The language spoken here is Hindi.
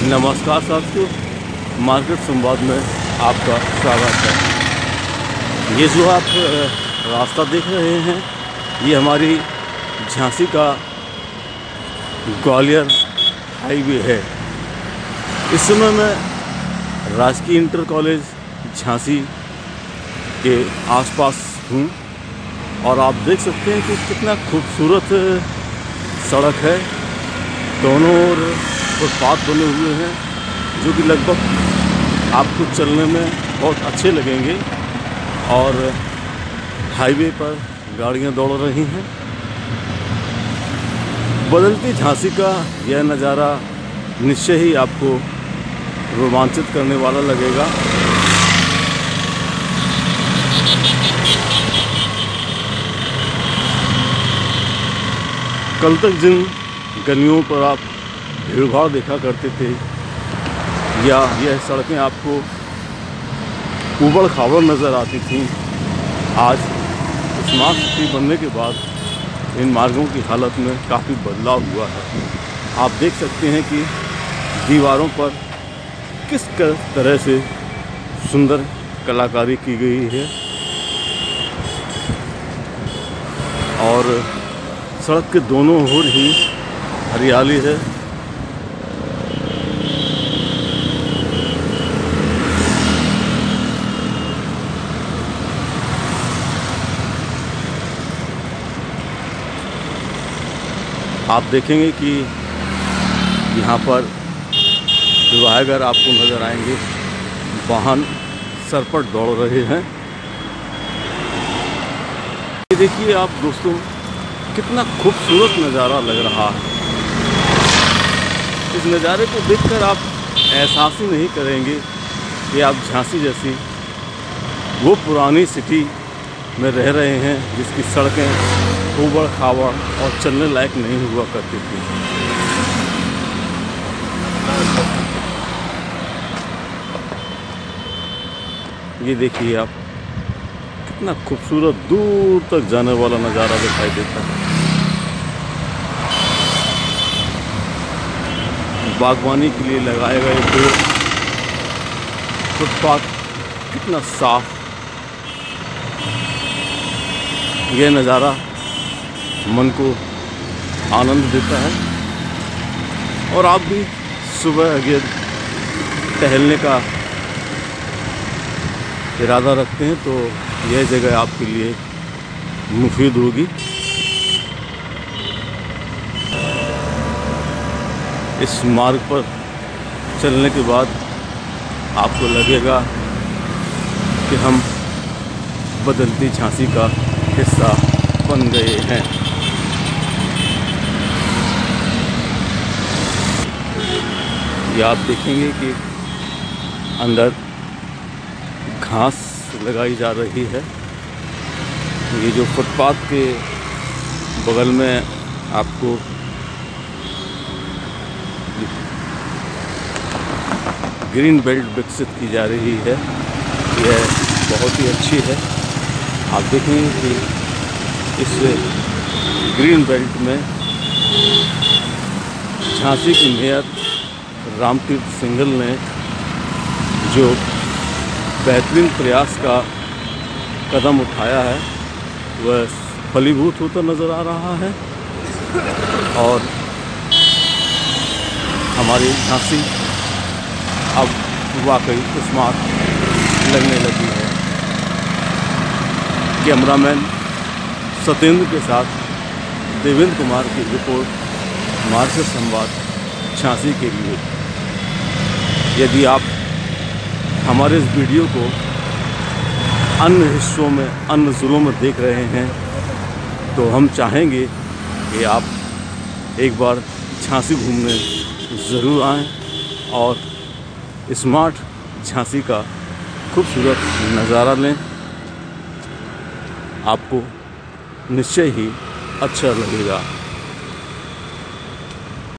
नमस्कार साथियों, मार्केट संवाद में आपका स्वागत है। ये जो आप रास्ता देख रहे हैं, ये हमारी झांसी का ग्वालियर हाईवे है। इस समय मैं राजकीय इंटर कॉलेज झांसी के आसपास हूँ और आप देख सकते हैं कि कितना खूबसूरत सड़क है। दोनों ओर फुटपाथ बने हुए हैं, जो कि लगभग आपको चलने में बहुत अच्छे लगेंगे। और हाईवे पर गाड़ियाँ दौड़ रही हैं। बदलती झांसी का यह नज़ारा निश्चय ही आपको रोमांचित करने वाला लगेगा। कल तक जिन गलियों पर आप भीड़ भाड़ देखा करते थे। या यह सड़कें आपको उबड़ खाबड़ नज़र आती थीं। आज स्मार्ट सिटी बनने के बाद इन मार्गों की हालत में काफ़ी बदलाव हुआ है। आप देख सकते हैं कि दीवारों पर किस तरह से सुंदर कलाकारी की गई है। और सड़क के दोनों ओर ही हरियाली है। आप देखेंगे कि यहाँ पर विवाहगर आपको नज़र आएँगे, वाहन सर पर दौड़ रहे हैं। ये देखिए आप दोस्तों, कितना खूबसूरत नज़ारा लग रहा है। इस नज़ारे को देखकर आप एहसास ही नहीं करेंगे कि आप झांसी जैसी वो पुरानी सिटी में रह रहे हैं, जिसकी सड़कें उबड़ खाबड़ और चलने लायक नहीं हुआ करती थी। ये देखिए आप, कितना खूबसूरत दूर तक जाने वाला नज़ारा दिखाई देता है। बागवानी के लिए लगाए गए पेड़ फुटपाथ, कितना साफ़। यह नज़ारा मन को आनंद देता है। और आप भी सुबह अगर टहलने का इरादा रखते हैं तो यह जगह आपके लिए मुफीद होगी। इस मार्ग पर चलने के बाद आपको लगेगा कि हम बदलती झांसी का हिस्सा बन गए हैं। ये आप देखेंगे कि अंदर घास लगाई जा रही है। ये जो फुटपाथ के बगल में आपको ग्रीन बेल्ट विकसित की जा रही है। यह बहुत ही अच्छी है। आप देखेंगे कि इस ग्रीन बेल्ट में झांसी की मेयर रामतीर्थ सिंघल ने जो बेहतरीन प्रयास का कदम उठाया है, वह फलीभूत होता नज़र आ रहा है और हमारी झांसी अब वाकई स्मार्ट लगने लगी है। कैमरामैन सत्येंद्र के साथ देवेंद्र कुमार की रिपोर्ट मार्केट संवाद, झांसी के लिए। यदि आप हमारे इस वीडियो को अन्य हिस्सों में, अन्य ज़िलों में देख रहे हैं तो हम चाहेंगे कि आप एक बार झांसी घूमने ज़रूर आएँ और स्मार्ट झांसी का खूबसूरत नज़ारा लें। आपको निश्चय ही अच्छा लगेगा।